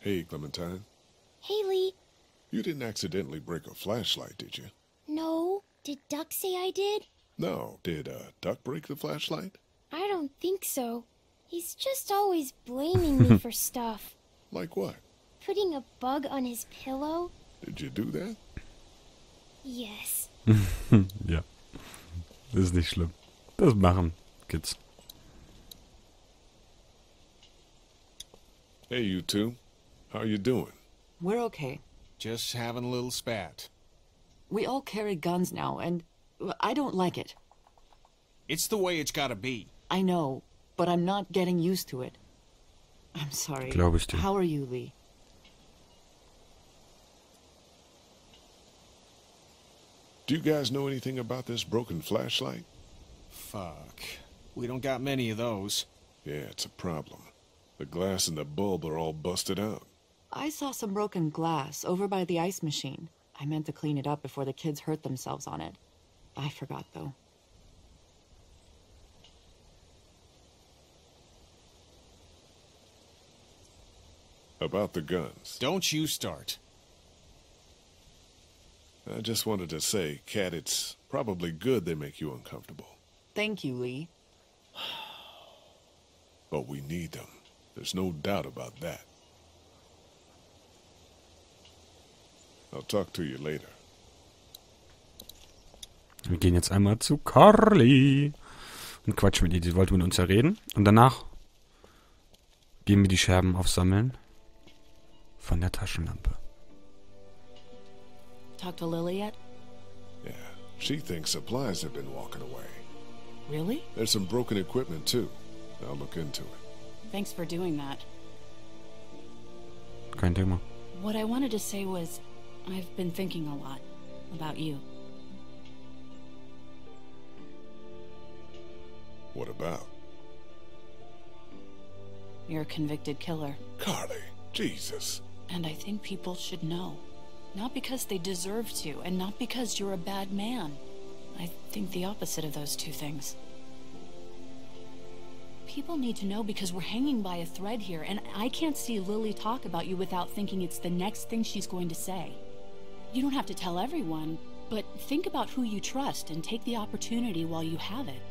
Hey, Clementine. Haley, You didn't accidentally break a flashlight, did you? no. Did Duck say I did? No. Did uh, Duck break the flashlight? I don't think so. He's just always blaming me for stuff. Like what? Putting a bug on his pillow? Did you do that? Yes. Ja. Das ist nicht schlimm. Das machen Kids. Hey, you two. How are you doing? We're okay. Just having a little spat. We all carry guns now, and I don't like it. It's the way it's gotta be. I know, but I'm not getting used to it. I'm sorry. Glaube ich dir. How are you, Lee? Do you guys know anything about this broken flashlight? Fuck. We don't got many of those. Yeah, it's a problem. The glass and the bulb are all busted out. I saw some broken glass over by the ice machine. I meant to clean it up before the kids hurt themselves on it. I forgot, though. About the guns. Don't you start. I just wanted to say, Cat, it's probably good they make you uncomfortable. Thank you, Lee. But we need them. There's no doubt about that. I'll talk to you later. Wir gehen jetzt einmal zu Carley. Und quatschen mit ihr. Die wollte mit uns ja reden. Und danach gehen wir die Scherben aufsammeln. Von der Taschenlampe. Talk to Lilly yet? Yeah, she thinks supplies have been walking away. Really? There's some broken equipment, too. I'll look into it. Thanks for doing that. Kein Thema. What I wanted to say was, I've been thinking a lot about you. What about? You're a convicted killer, Carley, Jesus. and I think people should know. Not because they deserve to, and not because you're a bad man. I think the opposite of those two things. People need to know because we're hanging by a thread here, and I can't see Lilly talk about you without thinking it's the next thing she's going to say. You don't have to tell everyone, but think about who you trust and take the opportunity while you have it.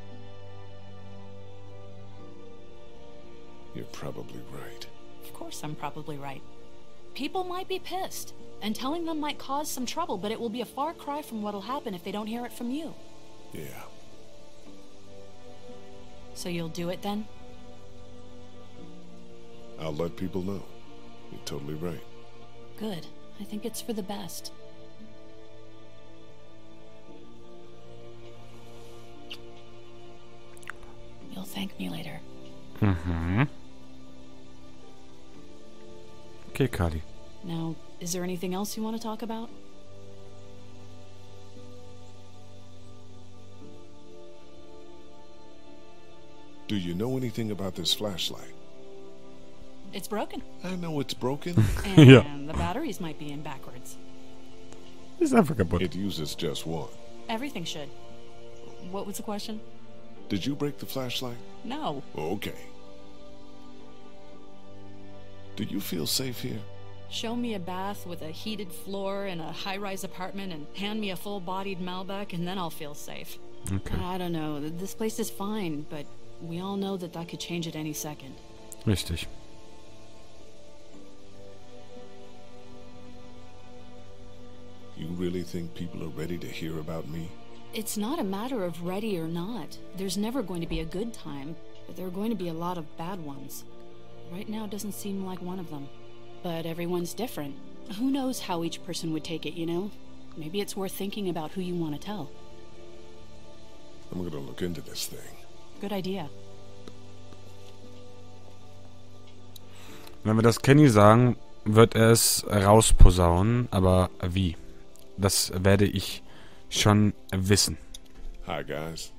You're probably right. Of course, I'm probably right. People might be pissed, and telling them might cause some trouble, but it will be a far cry from what'll happen if they don't hear it from you. Yeah. So you'll do it then? I'll let people know. You're totally right. Good. I think it's for the best. Thank me later. Mm-hmm. Okay, Carley. Now, is there anything else you want to talk about? Do you know anything about this flashlight? It's broken. I know it's broken. And Yeah. the batteries might be in backwards. Ist einfach kaputt. it uses just one. Everything should. What was the question? Did you break the flashlight? No. Okay. Do you feel safe here? Show me a bath with a heated floor in a high rise apartment and hand me a full bodied Malbec, and then I'll feel safe. Okay. I don't know. This place is fine, but we all know that that could change at any second. Richtig. You really think people are ready to hear about me? It's not a matter of ready or not. There's never going to be a good time, but there are going to be a lot of bad ones. Right now doesn't seem like one of them. But everyone's different. Who knows how each person would take it, you know? Maybe it's worth thinking about who you want to tell. I'm gonna look into this thing. Good idea. Wenn wir das Kenny sagen, wird er es rausposaunen, aber wie? Das werde ich schon wissen. Hi, guys.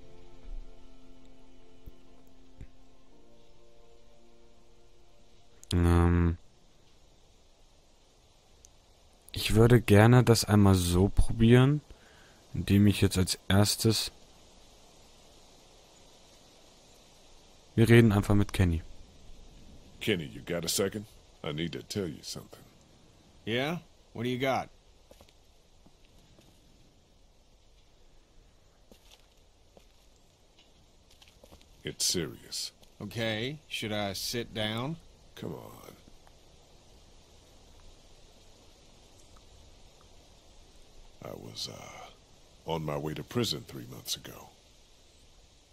Ähm ich würde gerne das einmal so probieren, indem ich jetzt als erstes... Wir reden einfach mit Kenny. Kenny, you got a second? I need to tell you something. Yeah? What do you got? It's serious. Okay, should I sit down? Come on. I was, uh, on my way to prison three months ago.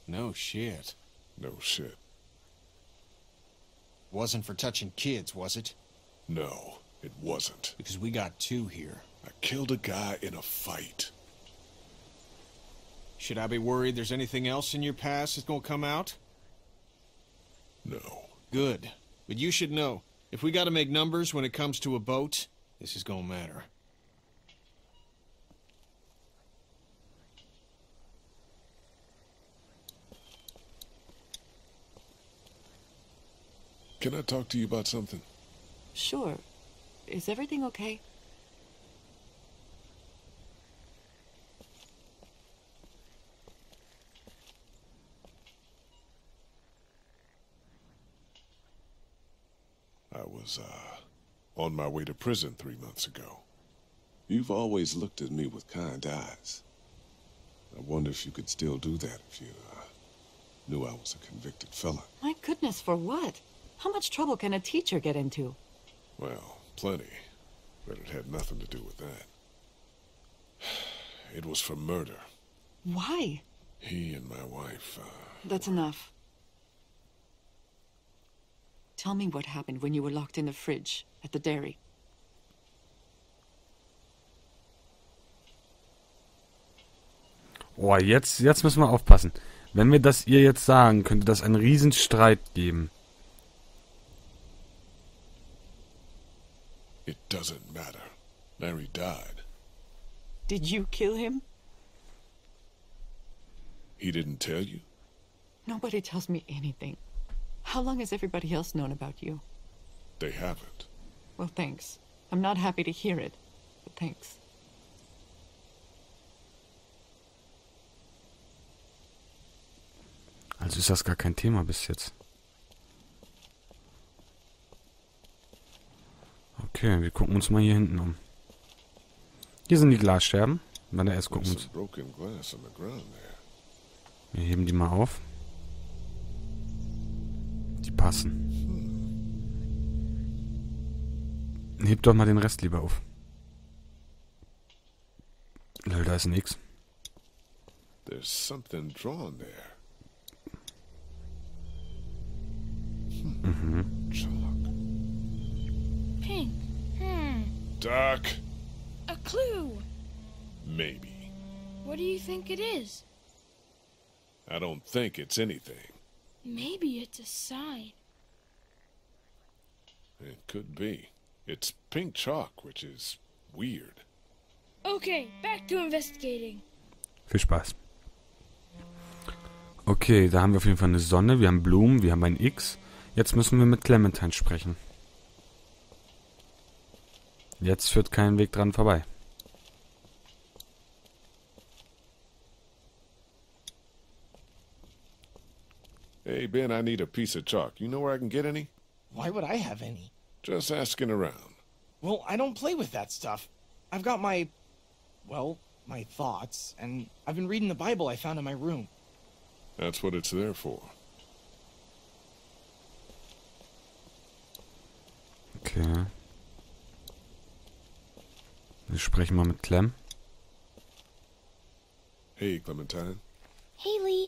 No shit. No shit. Wasn't for touching kids, was it? No, it wasn't. Because we got two here. I killed a guy in a fight. Should I be worried there's anything else in your past that's gonna come out? No. Good. But you should know, if we gotta make numbers when it comes to a boat, this is gonna matter. Can I talk to you about something? Sure. Is everything okay? Was, uh, on my way to prison three months ago. You've always looked at me with kind eyes. I wonder if you could still do that if you, uh, knew I was a convicted felon. My goodness, for what? How much trouble can a teacher get into? Well, plenty. But it had nothing to do with that. It was for murder. Why? He and my wife, uh, That's enough. Tell me what happened when you were locked in the fridge at the dairy. Oh, jetzt, jetzt müssen wir aufpassen. Wenn wir das ihr jetzt sagen, könnte das einen Riesenstreit geben. it doesn't matter. Larry died. Did you kill him? He didn't tell you? Nobody tells me anything. How long has everybody else known about you? They haven't. Well, thanks. I'm not happy to hear it, but thanks. Also ist das gar kein Thema bis jetzt. Okay, wir gucken uns mal hier hinten um. Hier sind die Glasscherben. Warte, erst gucken wir uns. Wir heben die mal auf. Die passen. Heb doch mal den Rest lieber auf. Lol, da ist nix. There's something drawn there. Mhm. Chalk. Pink. Hmm. Doc. A clue. Maybe. What do you think it is? I don't think it's anything. Maybe it's a sign. It could be. It's pink chalk, which is weird. Okay, back to investigating. Viel Spaß. Okay, da haben wir auf jeden Fall eine Sonne, wir haben Blumen, wir haben ein X. Jetzt müssen wir mit Clementine sprechen. Jetzt führt kein Weg dran vorbei. Hey, Ben, I need a piece of chalk. You know where I can get any? Why would I have any? Just asking around. Well, I don't play with that stuff. I've got my. well, my thoughts, and I've been reading the Bible I found in my room. That's what it's there for. Okay. Wir sprechen mal mit Clem. Hey, Clementine. Haley,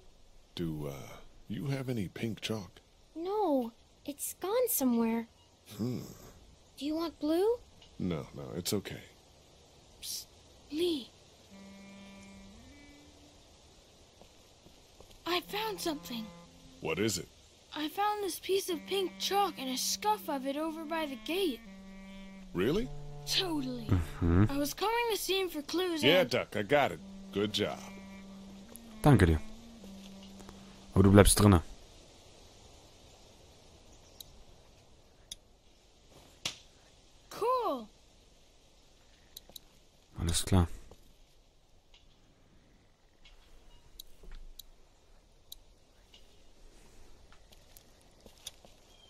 Do, uh, you have any pink chalk? no, it's gone somewhere. Hmm. Do you want blue? No, no, it's okay. Lee. I found something. What is it? I found this piece of pink chalk and a scuff of it over by the gate. Really? Totally. Mhm. I was coming to see him for clues Yeah, and Duck, I got it. Good job. Danke dir. Aber du bleibst drinne. cool. Alles klar.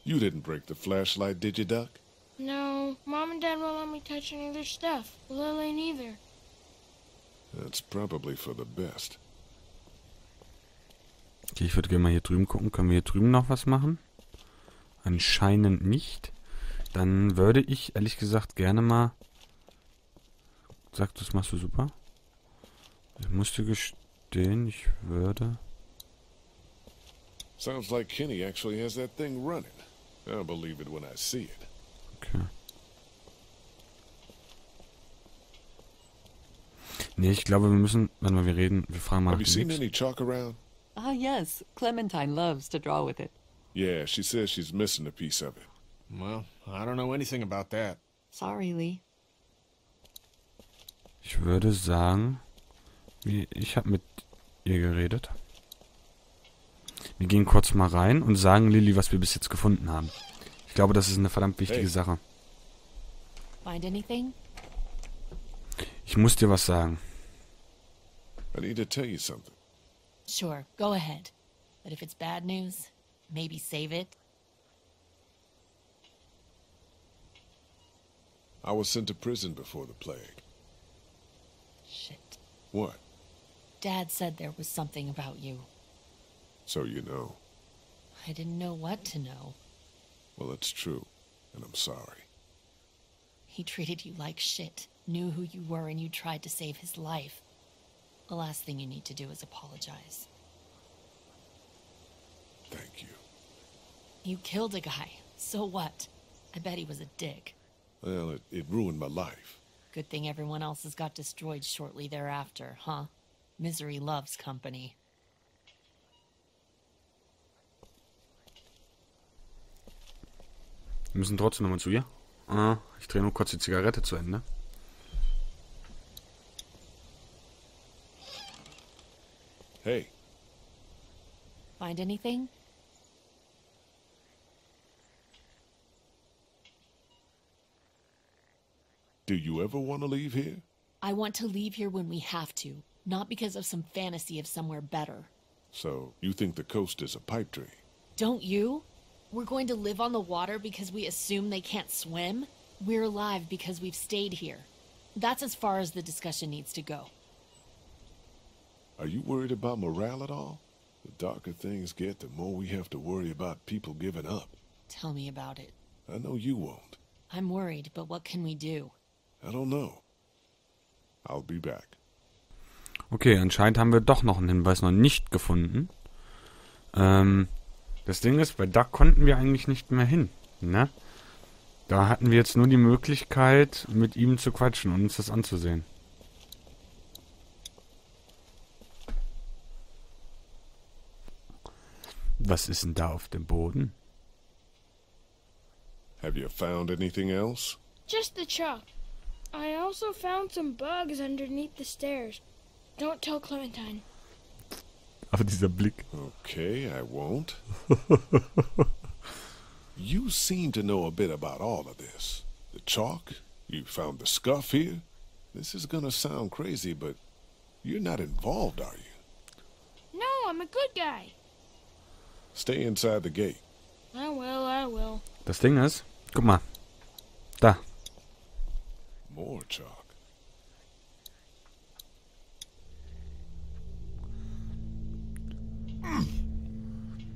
You didn't break the flashlight, did you, Duck? No, Mom and Dad won't let me touch any of their stuff. Lilly neither. That's probably for the best. Okay, ich würde gerne mal hier drüben gucken. Können wir hier drüben noch was machen? Anscheinend nicht. Dann würde ich, ehrlich gesagt, gerne mal... Sag, das machst du super. Ich muss dir gestehen, ich würde... Sounds like Kenny actually has that thing running. I'll believe it when I see it. Okay. Nee, ich glaube, wir müssen... Warte mal, wir reden... Wir fragen mal Have you seen any chalk around? Ah, yes. Clementine loves to draw with it. Yeah, she says she's missing a piece of it. Well, I don't know anything about that. Sorry, Lee. Ich würde sagen... wie- Ich habe mit ihr geredet. Wir gehen kurz mal rein und sagen Lilly, was wir bis jetzt gefunden haben. Ich glaube, das ist eine verdammt wichtige Hey. Sache. Find anything? Ich muss dir was sagen. I need to tell you something. Sure, go ahead. But if it's bad news, maybe save it. I was sent to prison before the plague. Shit. What? Dad said there was something about you. So you know. I didn't know what to know. Well, it's true, and I'm sorry. He treated you like shit, knew who you were, and you tried to save his life. The last thing you need to do is apologize. Thank you. You killed a guy. So what? I bet he was a dick. Well, it, it ruined my life. Good thing everyone else's got destroyed shortly thereafter, huh? Misery loves company. Wir müssen trotzdem nochmal zu ihr. Ah, ich drehe nur kurz die Zigarette zu Ende. Hey, Find anything? do you ever want to leave here? I want to leave here when we have to, not because of some fantasy of somewhere better. So, you think the coast is a pipe dream? Don't you? We're going to live on the water because we assume they can't swim? We're alive because we've stayed here. That's as far as the discussion needs to go. Are you worried about morale at all? The darker things get, the more we have to worry about people giving up. Tell me about it. I know you won't. I'm worried, but what can we do? I don't know. I'll be back. Okay, anscheinend haben wir doch noch einen Hinweis noch nicht gefunden. Ähm, das Ding ist, bei Duck konnten wir eigentlich nicht mehr hin, ne? Da hatten wir jetzt nur die Möglichkeit, mit ihm zu quatschen und uns das anzusehen. Was ist denn da auf dem Boden? Have you found anything else? Just the chalk. I also found some bugs underneath the stairs. Don't tell Clementine. Aber dieser Blick. Okay, I won't. you seem to know a bit about all of this. The chalk, you found the scuff here. This is gonna sound crazy, but you're not involved, are you? No, I'm a good guy. Stay inside the gate. I will, I will. Das Ding ist, guck mal. Da. More chalk.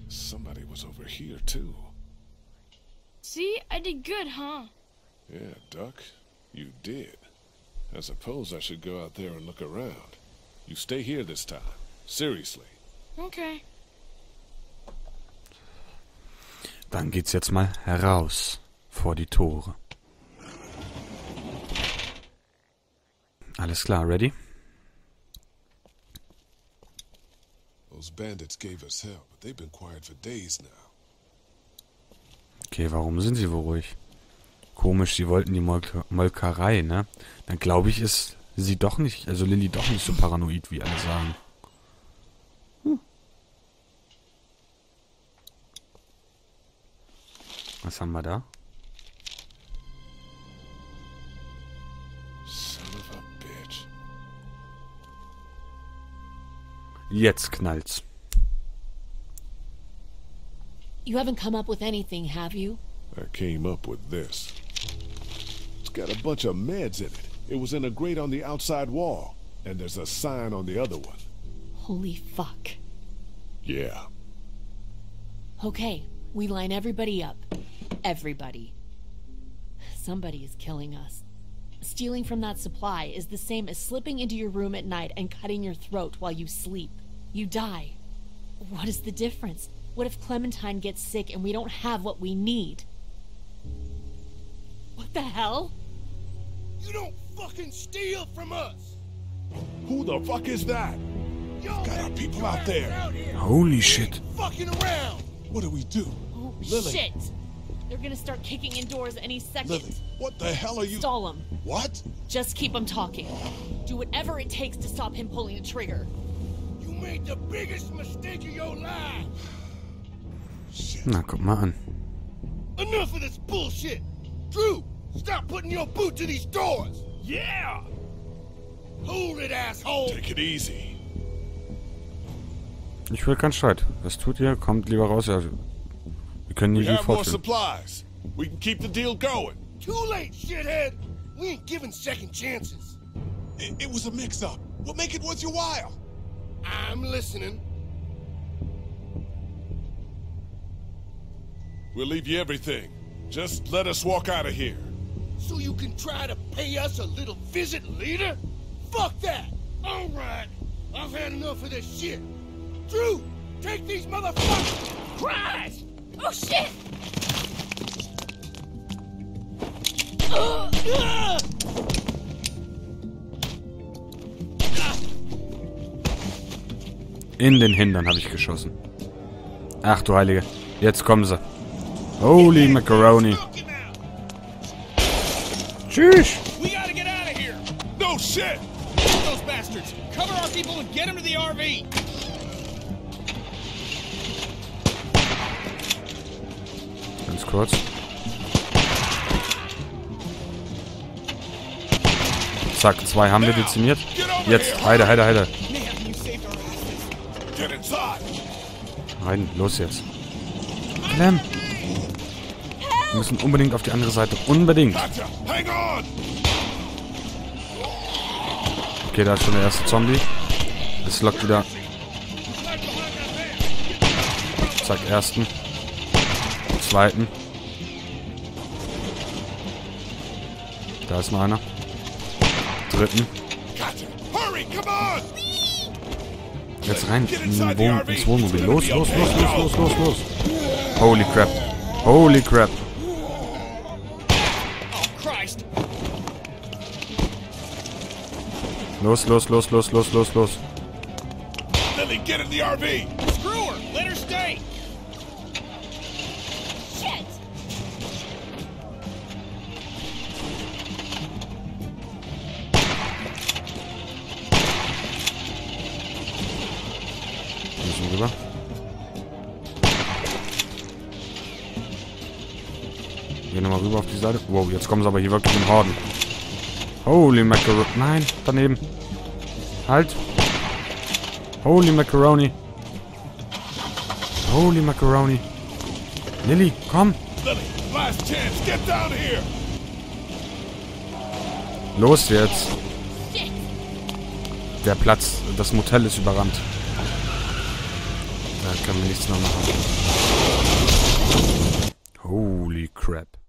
Somebody was over here, too. See, I did good, huh? Yeah, Duck, you did. I suppose I should go out there and look around. You stay here this time. Seriously. Okay. Dann geht's jetzt mal heraus vor die Tore. Alles klar, ready? Those bandits gave us hell, but they've been quiet for days now. Okay, warum sind sie wohl ruhig? Komisch, sie wollten die Molke Molkerei, ne? Dann glaube ich, ist sie doch nicht, also Lilly doch nicht so paranoid, wie alle sagen. Was haben wir da? Son of a bitch. Jetzt knallt's. You haven't come up with anything, have you? I came up with this. It's got a bunch of meds in it. It was in a grate on the outside wall. And there's a sign on the other one. Holy fuck. Yeah. Okay, we line everybody up. Everybody. Somebody is killing us. Stealing from that supply is the same as slipping into your room at night and cutting your throat while you sleep. You die. What is the difference? What if Clementine gets sick and we don't have what we need? What the hell? You don't fucking steal from us! Who the fuck is that? Y'all Got our people out there. out. Holy shit. Fucking around! What do we do? Oh, Lilly. shit! They're gonna start kicking in doors any second. Lilly, what the hell are you... Stall him. What? Just keep him talking. Do whatever it takes to stop him pulling the trigger. You made the biggest mistake of your life! Na, guck mal an. Enough of this bullshit! Drew, stop putting your boot to these doors! Yeah! Hold it, asshole! Take it easy. Ich will keinen Streit. Was tut ihr? Kommt lieber raus. Ja, wir können We nicht wie have more fortführen. supplies. We can keep the deal going. Too late, shithead! We ain't giving second chances. It, it was a mix-up. We'll make it worth your while. I'm listening. We'll leave you everything. Just let us walk out of here. So you can try to pay us a little visit later? Fuck that! Alright, I've had enough of this shit. Drew, take these motherfuckers! Christ! Oh shit! Ah! In den Hintern habe ich geschossen. Ach du Heilige. Jetzt kommen sie. Holy Macaroni. Tschüss. We gotta get out of here! No shit! Get those bastards! Cover our people and get them to the RV! Ganz kurz. Zack, zwei haben wir dezimiert. Jetzt, Heide, Heide, Heide. Rein, los jetzt. Clem. Wir müssen unbedingt auf die andere Seite. Unbedingt. Okay, da ist schon der erste Zombie. Es lockt wieder. Zack, ersten. Zweiten. Da ist noch einer. Dritten. Jetzt rein in den Wohn ins Wohnmobil. Los, los, los, los, los, los, los. Holy crap. Holy crap. Oh! Los, los, los, los, los, los, los. Lily, get in the RV. Rüber. Gehen nochmal rüber auf die Seite. Wow, jetzt kommen sie aber hier wirklich in Horden. Holy Macaroni. Nein, daneben. Halt. Holy Macaroni. Holy Macaroni. Lilly, komm. Lily, last chance. Get down here. Los jetzt. Der Platz, das Motel ist überrannt. Können wir nichts mehr machen. Holy crap.